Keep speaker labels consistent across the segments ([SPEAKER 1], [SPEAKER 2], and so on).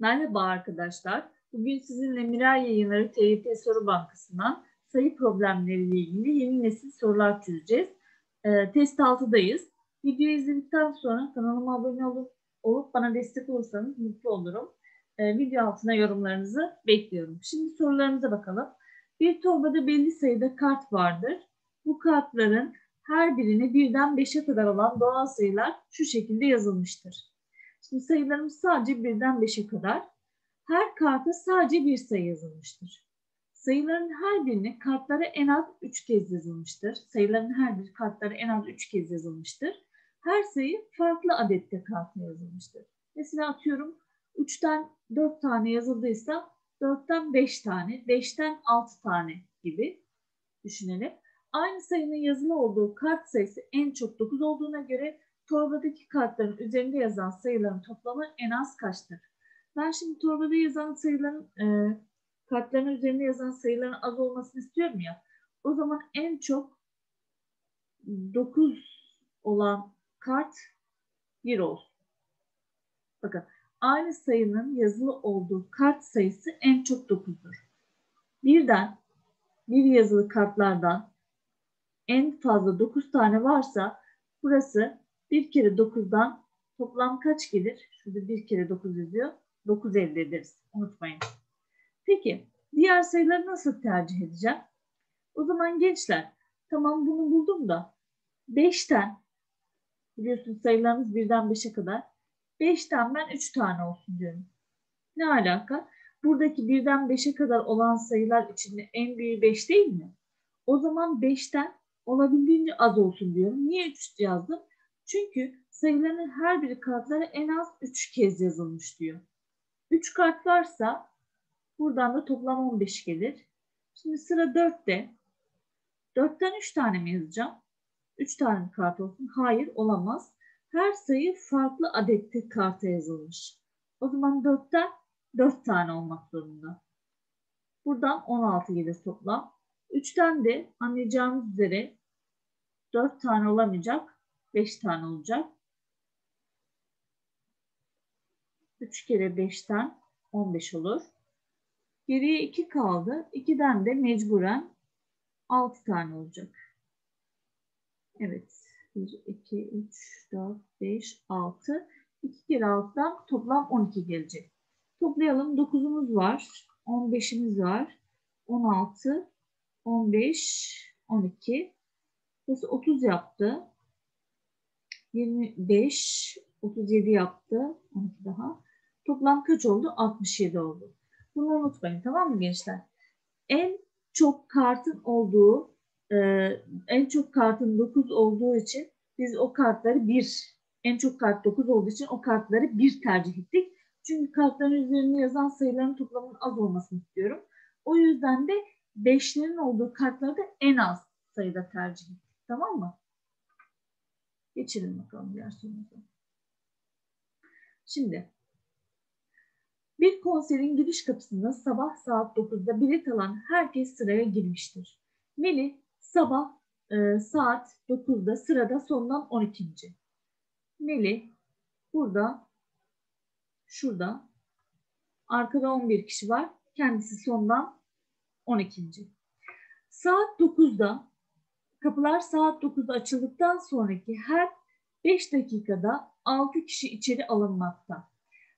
[SPEAKER 1] Merhaba arkadaşlar. Bugün sizinle Miray Yayınları TYT Soru Bankası'ndan sayı problemleriyle ilgili yeni nesil sorular çözeceğiz. E, test 6'dayız. Videoyu izledikten sonra kanalıma abone olup, olup bana destek olursanız mutlu olurum. E, video altına yorumlarınızı bekliyorum. Şimdi sorularımıza bakalım. Bir torbada belli sayıda kart vardır. Bu kartların her birine birden 5'e kadar olan doğal sayılar şu şekilde yazılmıştır. Şimdi sayılarımız sadece birden beşe kadar. Her karta sadece bir sayı yazılmıştır. Sayıların her birine kartlara en az üç kez yazılmıştır. Sayıların her bir kartlara en az üç kez yazılmıştır. Her sayı farklı adette karta yazılmıştır. Mesela atıyorum 3'ten 4 tane yazıldıysa 4'ten 5 tane, 5'ten 6 tane gibi düşünelim. Aynı sayının yazılı olduğu kart sayısı en çok 9 olduğuna göre torbadaki kartların üzerinde yazan sayıların toplamı en az kaçtır? Ben şimdi torbada yazan sayıların e, kartların üzerinde yazan sayıların az olmasını istiyorum ya. O zaman en çok 9 olan kart 1 olsun. Bakın aynı sayının yazılı olduğu kart sayısı en çok 9'dur. Birden bir yazılı kartlardan en fazla 9 tane varsa burası 1 kere 9'dan toplam kaç gelir? Şurada 1 kere 9 yazıyor. 9 elde ederiz. Unutmayın. Peki diğer sayıları nasıl tercih edeceğim? O zaman gençler tamam bunu buldum da 5'ten biliyorsunuz sayılarımız 1'den 5'e kadar 5'ten ben 3 tane olsun diyorum. Ne alaka? Buradaki 1'den 5'e kadar olan sayılar içinde en büyüğü 5 değil mi? O zaman 5'ten olabildiğince az olsun diyorum. Niye 3 yazdım? Çünkü sayıların her biri kartlara en az 3 kez yazılmış diyor. 3 kart varsa buradan da toplam 15 gelir. Şimdi sıra 4'te. 4'ten 3 tane mi yazacağım? 3 tane kart olsun. Hayır olamaz. Her sayı farklı adette karta yazılmış. O zaman 4'ten 4 tane olmak zorunda. Buradan 16 gelir toplam. 3'ten de anlayacağımız üzere 4 tane olamayacak. 5 tane olacak. 3 kere 5'ten 15 olur. Geriye 2 kaldı. 2'den de mecburen 6 tane olacak. Evet. 1, 2, 3, 4, 5, 6. 2 kere 6'dan toplam 12 gelecek. Toplayalım. 9'umuz var. 15'imiz var. 16, 15, 12. Burası 30 yaptı. 25, 37 yaptı. 12 daha. Toplam kaç oldu? 67 oldu. Bunu unutmayın tamam mı gençler? En çok kartın olduğu, e, en çok kartın 9 olduğu için biz o kartları bir, en çok kart 9 olduğu için o kartları bir tercih ettik. Çünkü kartların üzerinde yazan sayıların toplamının az olmasını istiyorum. O yüzden de 5'lerin olduğu kartları da en az sayıda tercih ettik. Tamam mı? Geçelim bakalım diğer sorumuza. Şimdi bir konserin giriş kapısında sabah saat 9'da bilet alan herkes sıraya girmiştir. Melih sabah e, saat 9'da sırada sondan 12. Melih burada şurada arkada 11 kişi var. Kendisi sondan 12. Saat 9'da Kapılar saat 9'da açıldıktan sonraki her 5 dakikada 6 kişi içeri alınmakta.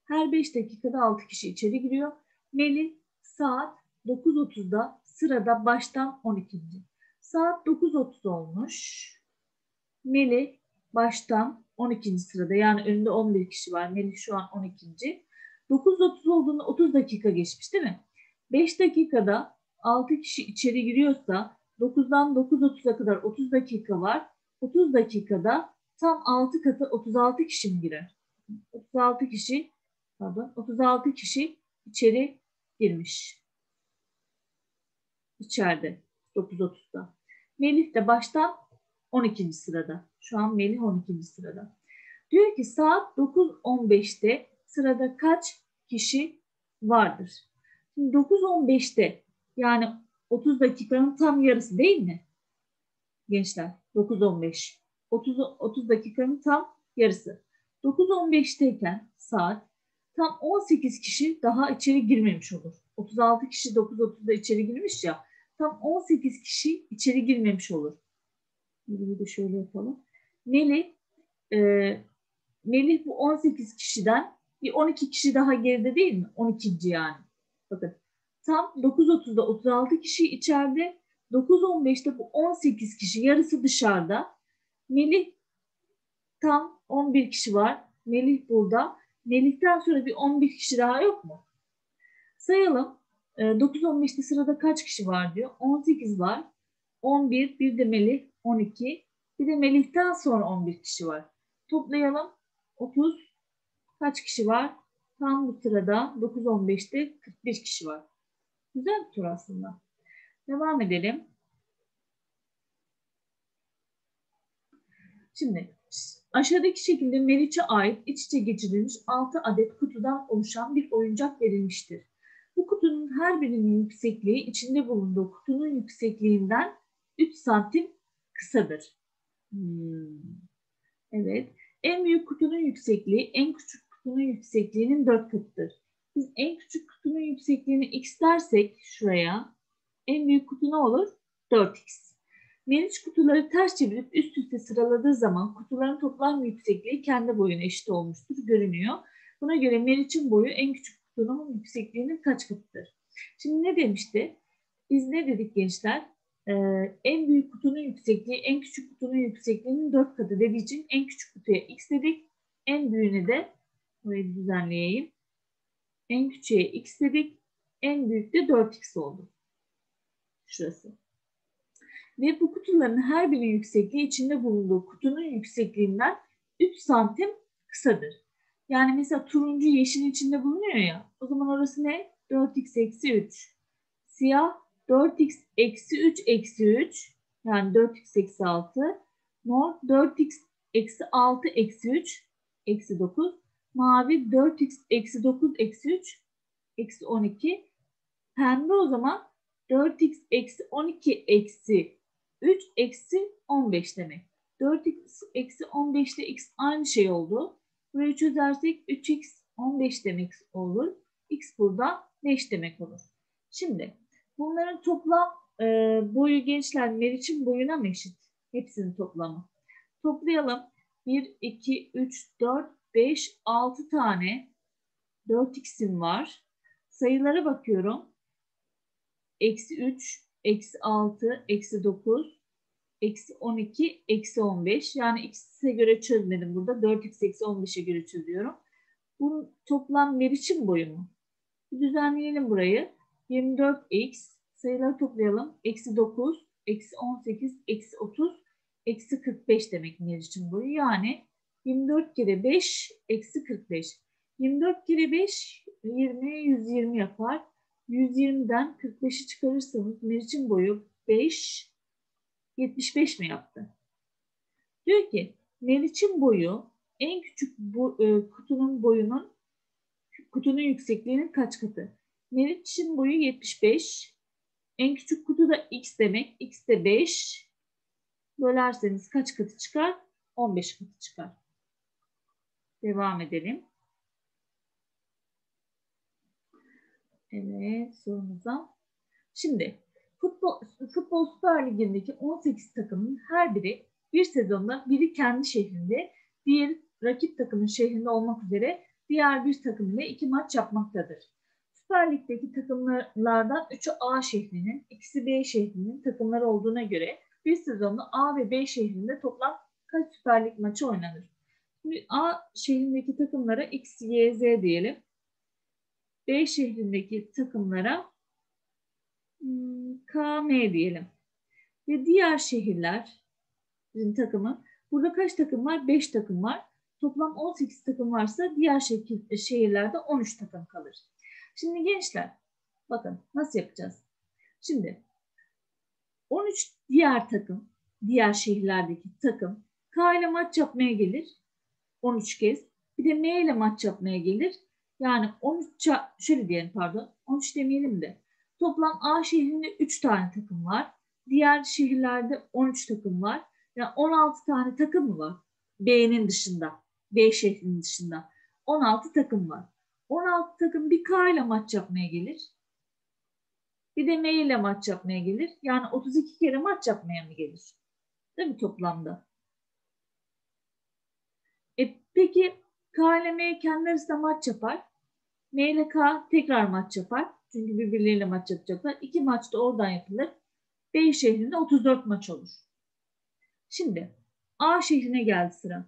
[SPEAKER 1] Her 5 dakikada 6 kişi içeri giriyor. Melih saat 9.30'da sırada baştan 12. Saat 9.30 olmuş. Melih baştan 12. sırada yani önünde 11 kişi var. Melih şu an 12. 9.30 olduğunda 30 dakika geçmiş değil mi? 5 dakikada 6 kişi içeri giriyorsa 9'dan 9.30'a kadar 30 dakika var. 30 dakikada tam 6 katı 36 kişi mi girer? 36 kişi pardon 36 kişi içeri girmiş. İçeride 9.30'da. Melih de baştan 12. sırada. Şu an Melih 12. sırada. Diyor ki saat 9.15'te sırada kaç kişi vardır? Şimdi 9.15'te yani 30 dakikanın tam yarısı değil mi? Gençler 9-15. 30, 30 dakikanın tam yarısı. 9-15'teyken saat tam 18 kişi daha içeri girmemiş olur. 36 kişi 9.30'da içeri girmiş ya. Tam 18 kişi içeri girmemiş olur. Bir de şöyle yapalım. Melih, e, Melih bu 18 kişiden bir 12 kişi daha geride değil mi? 12. yani. Bakın tam 9.30'da 36 kişi içeride, 9.15'te bu 18 kişi yarısı dışarıda. Melih tam 11 kişi var. Melih burada. Melih'ten sonra bir 11 kişi daha yok mu? Sayalım. 9-15'te ee, sırada kaç kişi var diyor. 18 var. 11, bir de Melih 12. Bir de Melih'ten sonra 11 kişi var. Toplayalım. 30 kaç kişi var? Tam bu sırada 9-15'te 41 kişi var. Güzel bir tur aslında. Devam edelim. Şimdi aşağıdaki şekilde Meriç'e ait iç içe geçirilmiş 6 adet kutudan oluşan bir oyuncak verilmiştir. Bu kutunun her birinin yüksekliği içinde bulunduğu kutunun yüksekliğinden 3 santim kısadır. Hmm. Evet. En büyük kutunun yüksekliği en küçük kutunun yüksekliğinin 4 katıdır. Biz en küçük kutunun yüksekliğini x dersek şuraya en büyük kutu ne olur? 4x. Meriç kutuları ters çevirip üst üste sıraladığı zaman kutuların toplam yüksekliği kendi boyuna eşit olmuştur görünüyor. Buna göre Meriç'in boyu en küçük kutunun yüksekliğinin kaç katıdır? Şimdi ne demişti? Biz ne dedik gençler? Ee, en büyük kutunun yüksekliği en küçük kutunun yüksekliğinin 4 katı dediği için en küçük kutuya x dedik. En büyüğüne de burayı düzenleyeyim. En küçüğe x dedik. En büyük de 4x oldu. Şurası. Ve bu kutuların her birinin yüksekliği içinde bulunduğu kutunun yüksekliğinden 3 santim kısadır. Yani mesela turuncu yeşil içinde bulunuyor ya. O zaman orası ne? 4x eksi 3. Siyah 4x eksi 3 eksi 3. Yani 4x eksi 6. Mor 4x eksi 6 eksi 3 eksi 9. Mavi 4x eksi 9 eksi 3 eksi 12. Pembe o zaman 4x eksi 12 eksi 3 eksi 15 demek. 4x eksi 15 ile x aynı şey oldu. Burayı çözersek 3x 15 demek olur. X burada 5 demek olur. Şimdi bunların toplam e, boyu gençler Meriç'in boyuna mı eşit? Hepsinin toplamı. Toplayalım. 1, 2, 3, 4, 5, 6 tane 4x'im var. Sayılara bakıyorum. Eksi 3, eksi 6, eksi 9, eksi 12, eksi 15. Yani x'e göre çözmedim burada. 4x eksi 15'e göre çözüyorum. Bunun toplam Meriç'in boyu mu? Bir düzenleyelim burayı. 24x sayıları toplayalım. Eksi 9, eksi 18, eksi 30, eksi 45 demek Meriç'in boyu. Yani 24 kere 5 eksi 45. 24 kere 5 20, 120 yapar. 120'den 45'i çıkarırsanız Meriç'in boyu 5, 75 mi yaptı? Diyor ki Meriç'in boyu en küçük bu, e, kutunun boyunun kutunun yüksekliğinin kaç katı? Meriç'in boyu 75. En küçük kutu da x demek. x de 5. Bölerseniz kaç katı çıkar? 15 katı çıkar. Devam edelim. Evet sorumuza. Şimdi Futbol, Futbol Süper Ligi'ndeki 18 takımın her biri bir sezonda biri kendi şehrinde, diğer rakip takımın şehrinde olmak üzere diğer bir takım ile iki maç yapmaktadır. Süper Lig'deki takımlardan 3'ü A şehrinin, ikisi B şehrinin takımları olduğuna göre bir sezonda A ve B şehrinde toplam kaç Süper Lig maçı oynanır? A şehrindeki takımlara X, Y, Z diyelim. B şehrindeki takımlara KM diyelim. Ve diğer şehirler bizim takımı. Burada kaç takım var? 5 takım var. Toplam 18 takım varsa diğer şekil, şehirlerde 13 takım kalır. Şimdi gençler bakın nasıl yapacağız? Şimdi 13 diğer takım, diğer şehirlerdeki takım K ile maç yapmaya gelir 13 kez. Bir de M ile maç yapmaya gelir. Yani 13 şöyle diyelim pardon 13 demeyelim de Toplam A şehrinde 3 tane takım var. Diğer şehirlerde 13 takım var. Yani 16 tane takım mı var? B'nin dışında. B şehrinin dışında. 16 takım var. 16 takım bir K ile maç yapmaya gelir. Bir de M ile maç yapmaya gelir. Yani 32 kere maç yapmaya mı gelir? Değil mi toplamda? Peki K ile M kendi arasında maç yapar. M ile tekrar maç yapar. Çünkü birbirleriyle maç yapacaklar. İki maç da oradan yapılır. B şehrinde 34 maç olur. Şimdi A şehrine geldi sıra.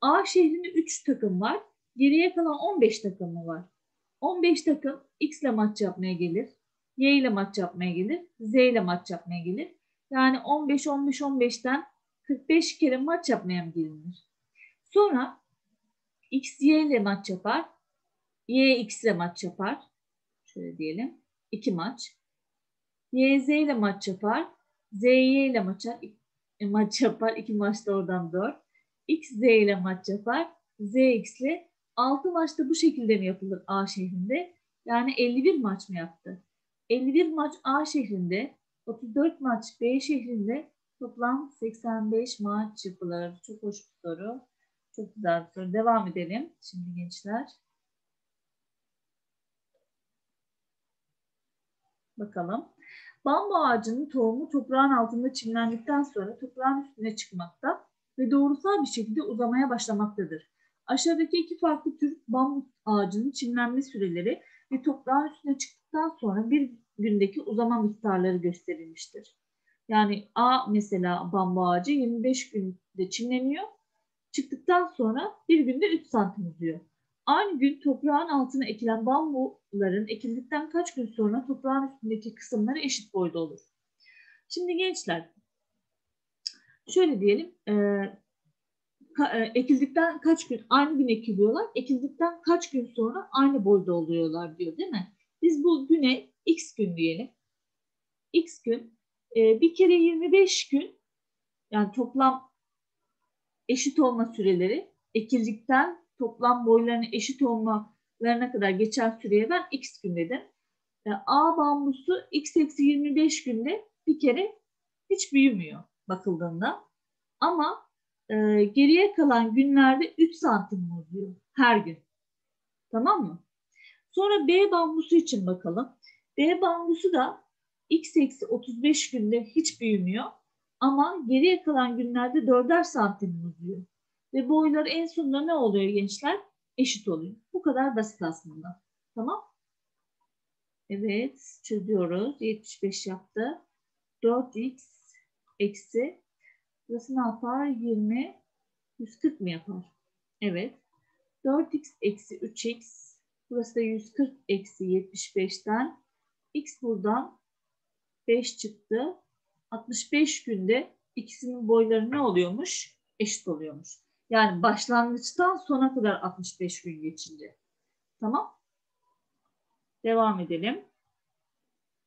[SPEAKER 1] A şehrinde 3 takım var. Geriye kalan 15 takım mı var? 15 takım X ile maç yapmaya gelir. Y ile maç yapmaya gelir. Z ile maç yapmaya gelir. Yani 15 15 15'ten 45 kere maç yapmaya mı gelinir? Sonra X Y ile maç yapar. Y X ile maç yapar. Şöyle diyelim. 2 maç. Y Z ile maç yapar. Z Y ile maç, e, maç yapar. 2 maçta oradan 4. X Z ile maç yapar. Z X ile 6 maçta bu şekilde mi yapılır A şehrinde? Yani 51 maç mı yaptı? 51 maç A şehrinde, 34 maç B şehrinde toplam 85 maç yapılır. Çok hoş bir soru. Çok güzel bir soru. Devam edelim şimdi gençler. Bakalım. Bambu ağacının tohumu toprağın altında çimlendikten sonra toprağın üstüne çıkmakta ve doğrusal bir şekilde uzamaya başlamaktadır. Aşağıdaki iki farklı tür bambu ağacının çimlenme süreleri ve toprağın üstüne çıktıktan sonra bir gündeki uzama miktarları gösterilmiştir. Yani A mesela bambu ağacı 25 günde çimleniyor. Çıktıktan sonra bir günde 3 santim uzuyor. Aynı gün toprağın altına ekilen bambuların ekildikten kaç gün sonra toprağın üstündeki kısımları eşit boyda olur. Şimdi gençler şöyle diyelim e, e, ekildikten kaç gün aynı gün ekiliyorlar. Ekildikten kaç gün sonra aynı boyda oluyorlar diyor değil mi? Biz bu güne x gün diyelim. x gün e, bir kere 25 gün yani toplam eşit olma süreleri ekildikten toplam boylarının eşit olmalarına kadar geçen süreye ben x gün dedim. E, A bambusu x eksi 25 günde bir kere hiç büyümüyor bakıldığında. Ama e, geriye kalan günlerde 3 santim uzuyor her gün. Tamam mı? Sonra B bambusu için bakalım. B bambusu da x eksi 35 günde hiç büyümüyor. Ama geriye kalan günlerde 4'er santim uzuyor. Ve boyları en sonunda ne oluyor gençler? Eşit oluyor. Bu kadar basit aslında. Tamam. Evet çözüyoruz. 75 yaptı. 4x eksi burası ne yapar? 20 140 mı yapar? Evet. 4x eksi 3x burası da 140 eksi 75'ten x buradan 5 çıktı. 65 günde ikisinin boyları ne oluyormuş? Eşit oluyormuş. Yani başlangıçtan sona kadar 65 gün geçince. Tamam. Devam edelim.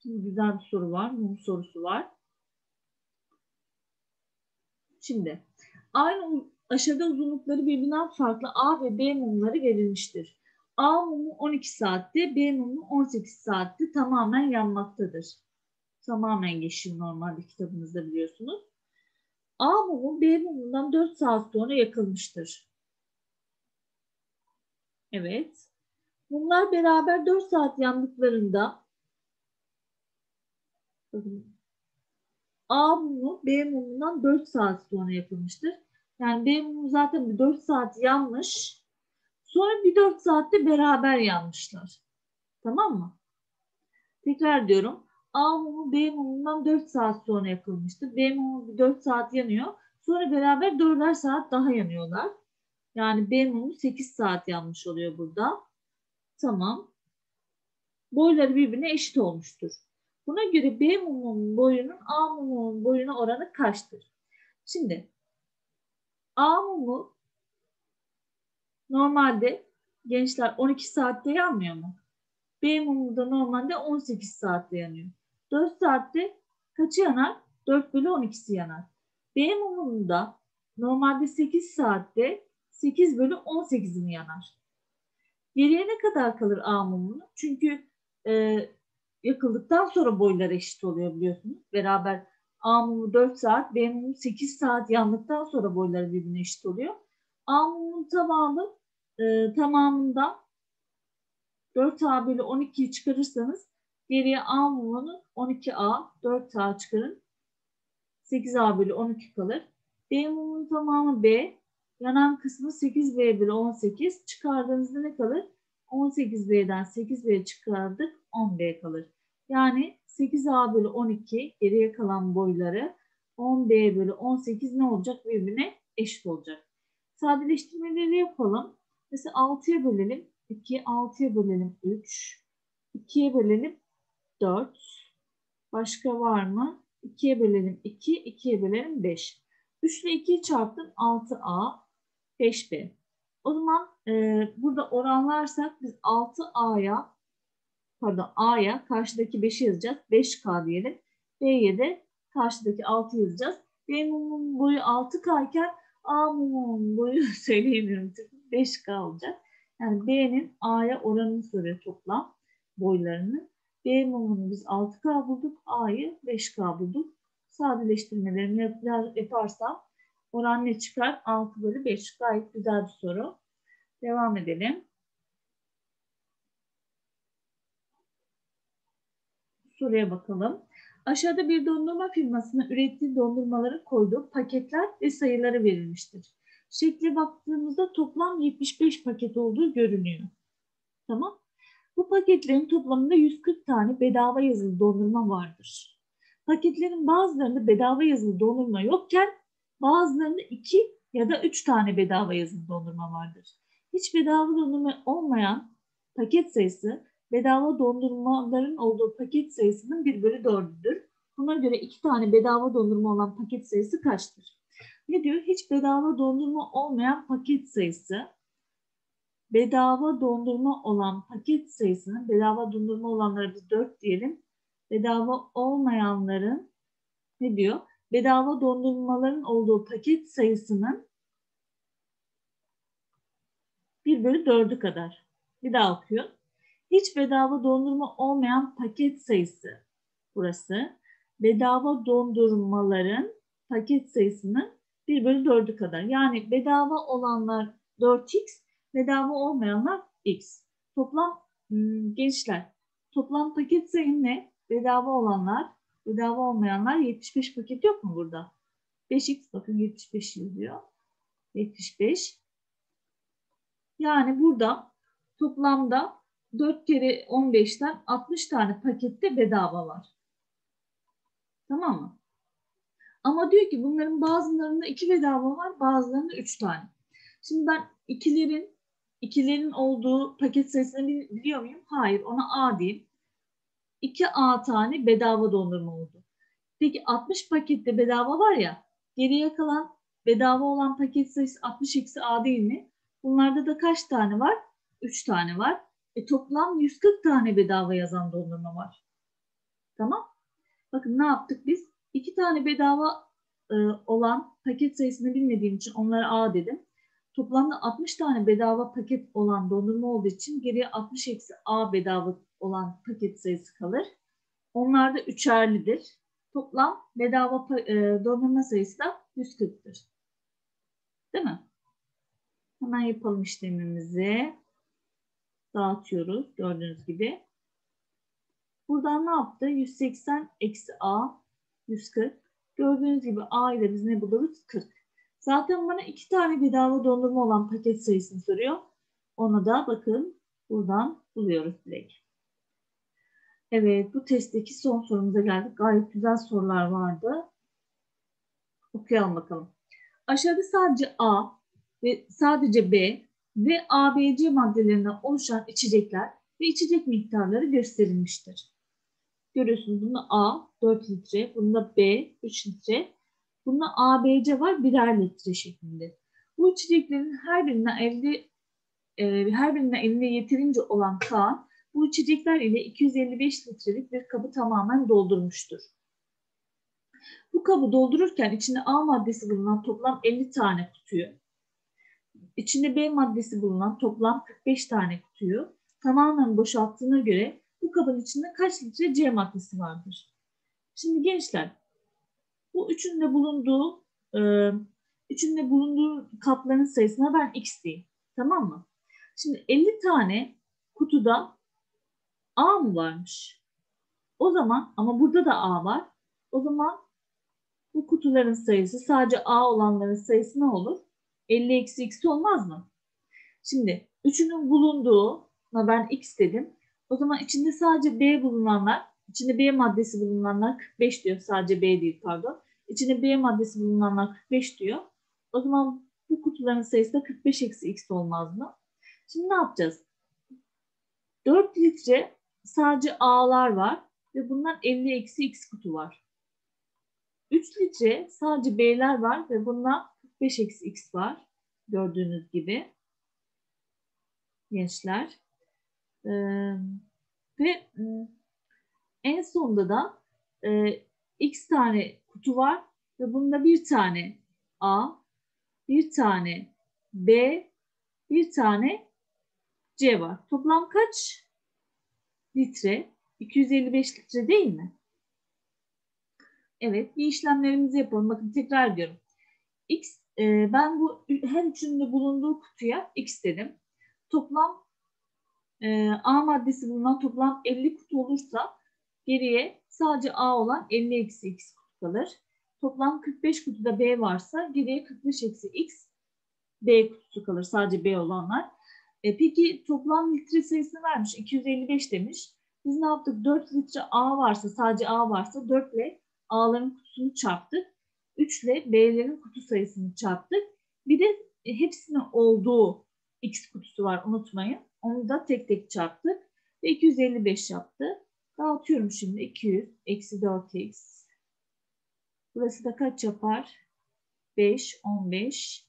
[SPEAKER 1] Şimdi güzel bir soru var. Mum sorusu var. Şimdi aynı aşağıda uzunlukları birbirinden farklı A ve B mumları verilmiştir. A mumu 12 saatte, B mumu 18 saatte tamamen yanmaktadır. Tamamen yeşil normalde kitabınızda biliyorsunuz. A mumu B mumundan 4 saat sonra yakılmıştır. Evet. Bunlar beraber 4 saat yandıklarında A mumu B mumundan 4 saat sonra yakılmıştır. Yani B mumu zaten 4 saat yanmış. Sonra bir 4 saatte beraber yanmışlar. Tamam mı? Tekrar diyorum. A mumu B mumundan 4 saat sonra yakılmıştır. B mumu 4 saat yanıyor. Sonra beraber 4'er saat daha yanıyorlar. Yani B mumu 8 saat yanmış oluyor burada. Tamam. Boyları birbirine eşit olmuştur. Buna göre B mumunun boyunun A mumunun boyuna oranı kaçtır? Şimdi A mumu normalde gençler 12 saatte yanmıyor mu? B mumu normalde 18 saatte yanıyor. 4 saatte kaçı yanar? 4 bölü 12'si yanar. B mumunda normalde 8 saatte 8 bölü 18'ini yanar. Geriye ne kadar kalır A mumunun? Çünkü e, yakıldıktan sonra boyları eşit oluyor biliyorsunuz. Beraber A mumu 4 saat, B mumu 8 saat yandıktan sonra boyları birbirine eşit oluyor. A mumunun tamamı e, tamamından 4A bölü 12'yi çıkarırsanız geriye A mumunun 12A, 4A çıkarın. 8A bölü 12 kalır. B mumunun tamamı B. Yanan kısmı 8B bölü 18. Çıkardığınızda ne kalır? 18B'den 8B çıkardık. 10B kalır. Yani 8A bölü 12 geriye kalan boyları 10B bölü 18 ne olacak? Birbirine eşit olacak. Sadeleştirmeleri yapalım. Mesela 6'ya bölelim. 2, 6'ya bölelim 3. 2'ye bölelim 4. Başka var mı? 2'ye bölelim 2, 2'ye bölelim 5. 3 ile 2'yi çarptım 6A, 5B. O zaman e, burada oranlarsak biz 6A'ya pardon A'ya karşıdaki 5'i yazacağız. 5K diyelim. B'ye de karşıdaki 6 yazacağız. B mumun boyu 6K iken A mumun boyu söyleyemiyorum. 5K olacak. Yani B'nin A'ya oranını soruyor toplam boylarını. B mumunu biz 6K bulduk. A'yı 5K bulduk. Sadeleştirmelerini yaparsam oran ne çıkar? 6 bölü 5. Gayet güzel bir soru. Devam edelim. Soruya bakalım. Aşağıda bir dondurma firmasının ürettiği dondurmaları koyduğu paketler ve sayıları verilmiştir. Şekle baktığımızda toplam 75 paket olduğu görünüyor. Tamam. Bu paketlerin toplamında 140 tane bedava yazılı dondurma vardır. Paketlerin bazılarında bedava yazılı dondurma yokken bazılarında 2 ya da 3 tane bedava yazılı dondurma vardır. Hiç bedava dondurma olmayan paket sayısı bedava dondurmaların olduğu paket sayısının 1 bölü 4'üdür. Buna göre 2 tane bedava dondurma olan paket sayısı kaçtır? Ne diyor? Hiç bedava dondurma olmayan paket sayısı bedava dondurma olan paket sayısının bedava dondurma olanları biz 4 diyelim. Bedava olmayanların ne diyor? Bedava dondurmaların olduğu paket sayısının 1 bölü 4'ü kadar. Bir daha okuyor. Hiç bedava dondurma olmayan paket sayısı burası. Bedava dondurmaların paket sayısının 1 bölü 4'ü kadar. Yani bedava olanlar 4x, bedava olmayanlar x. Toplam hmm, gençler, toplam paket sayım ne? Bedava olanlar, bedava olmayanlar 75 paket yok mu burada? 5x bakın 75 yazıyor. 75. Yani burada toplamda 4 kere 15'ten 60 tane pakette bedava var. Tamam mı? Ama diyor ki bunların bazılarında 2 bedava var, bazılarında 3 tane. Şimdi ben ikilerin ikilerin olduğu paket sayısını biliyor muyum? Hayır, ona A diyeyim. 2A tane bedava dondurma oldu. Peki 60 pakette bedava var ya, geriye kalan bedava olan paket sayısı 60 eksi A değil mi? Bunlarda da kaç tane var? 3 tane var. E, toplam 140 tane bedava yazan dondurma var. Tamam. Bakın ne yaptık biz? 2 tane bedava e, olan paket sayısını bilmediğim için onlara A dedim. Toplamda 60 tane bedava paket olan dondurma olduğu için geriye 60 eksi A bedava olan paket sayısı kalır. Onlar da üçerlidir. Toplam bedava e, dondurma sayısı da 140'tır. Değil mi? Hemen yapalım işlemimizi dağıtıyoruz gördüğünüz gibi. Buradan ne yaptı? 180 eksi A 140. Gördüğünüz gibi A ile biz ne buluruz? 40. Zaten bana iki tane bedava dondurma olan paket sayısını soruyor. Ona da bakın buradan buluyoruz direkt. Evet bu testteki son sorumuza geldik. Gayet güzel sorular vardı. Okuyalım bakalım. Aşağıda sadece A ve sadece B ve ABC maddelerinden oluşan içecekler ve içecek miktarları gösterilmiştir. Görüyorsunuz bunda A 4 litre, bunda B 3 litre, bunda ABC var birer litre şeklinde. Bu içeceklerin her birinden elde e, her birinden elinde yeterince olan Kaan bu içecekler ile 255 litrelik bir kabı tamamen doldurmuştur. Bu kabı doldururken içinde A maddesi bulunan toplam 50 tane kutuyu, İçinde B maddesi bulunan toplam 45 tane kutuyu tamamen boşalttığına göre bu kabın içinde kaç litre C maddesi vardır? Şimdi gençler bu üçünde bulunduğu e, üçünde bulunduğu kapların sayısına ben x diyeyim. Tamam mı? Şimdi 50 tane kutuda A mı varmış? O zaman ama burada da A var. O zaman bu kutuların sayısı sadece A olanların sayısı ne olur? 50 eksi x olmaz mı? Şimdi üçünün bulunduğu ben x dedim. O zaman içinde sadece B bulunanlar, içinde B maddesi bulunanlar 45 diyor. Sadece B değil pardon. İçinde B maddesi bulunanlar 45 diyor. O zaman bu kutuların sayısı da 45 eksi x olmaz mı? Şimdi ne yapacağız? 4 litre sadece A'lar var ve bundan 50 eksi x kutu var. 3 litre sadece B'ler var ve bundan 45 eksi x var. Gördüğünüz gibi. Gençler. Ve en sonunda da e, x tane kutu var ve bunda bir tane A, bir tane B, bir tane C var. Toplam kaç litre? 255 litre değil mi? Evet, bir işlemlerimizi yapalım. Bakın tekrar ediyorum. X, e, ben bu her üçünün bulunduğu kutuya X dedim. Toplam e, A maddesi bulunan toplam 50 kutu olursa geriye sadece A olan 50 eksi X kutu kalır. Toplam 45 kutuda B varsa geriye 45 eksi X B kutusu kalır. Sadece B olanlar. E, peki toplam litre sayısını vermiş. 255 demiş. Biz ne yaptık? 4 litre A varsa sadece A varsa 4 ile A'ların kutusunu çarptık. 3 ile B'lerin kutu sayısını çarptık. Bir de hepsinin olduğu X kutusu var unutmayın. Onu da tek tek çarptık. Ve 255 yaptı. Dağıtıyorum şimdi. 200 eksi 4x. Burası da kaç yapar? 5, 15,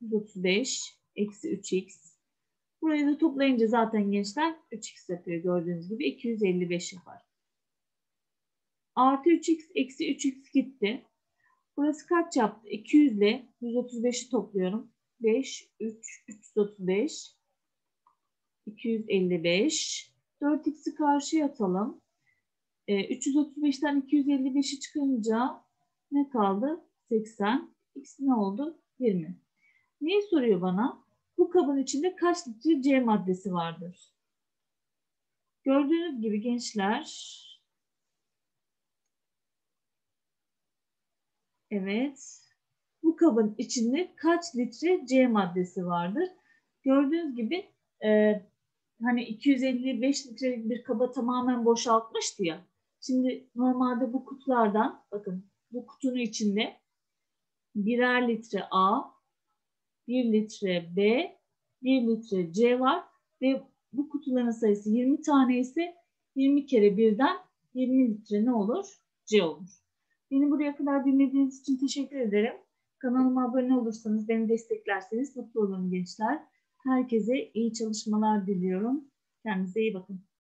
[SPEAKER 1] 135, eksi 3x. Burayı da toplayınca zaten gençler 3x yapıyor gördüğünüz gibi 255 yapar. Artı 3x eksi 3x gitti. Burası kaç yaptı? 200 ile 135'i topluyorum. 5, 3, 335, 255. 4x'i karşıya atalım. E, 335'ten 255'i çıkınca ne kaldı? 80. X ne oldu? 20. Neyi soruyor bana? Bu kabın içinde kaç litre C maddesi vardır? Gördüğünüz gibi gençler Evet. Bu kabın içinde kaç litre C maddesi vardır? Gördüğünüz gibi e, hani 255 litrelik bir kaba tamamen boşaltmıştı ya. Şimdi normalde bu kutulardan bakın bu kutunun içinde birer litre A, 1 litre B, 1 litre C var ve bu kutuların sayısı 20 tane ise 20 kere birden 20 litre ne olur? C olur. Beni buraya kadar dinlediğiniz için teşekkür ederim. Kanalıma abone olursanız, beni desteklerseniz mutlu olurum gençler. Herkese iyi çalışmalar diliyorum. Kendinize iyi bakın.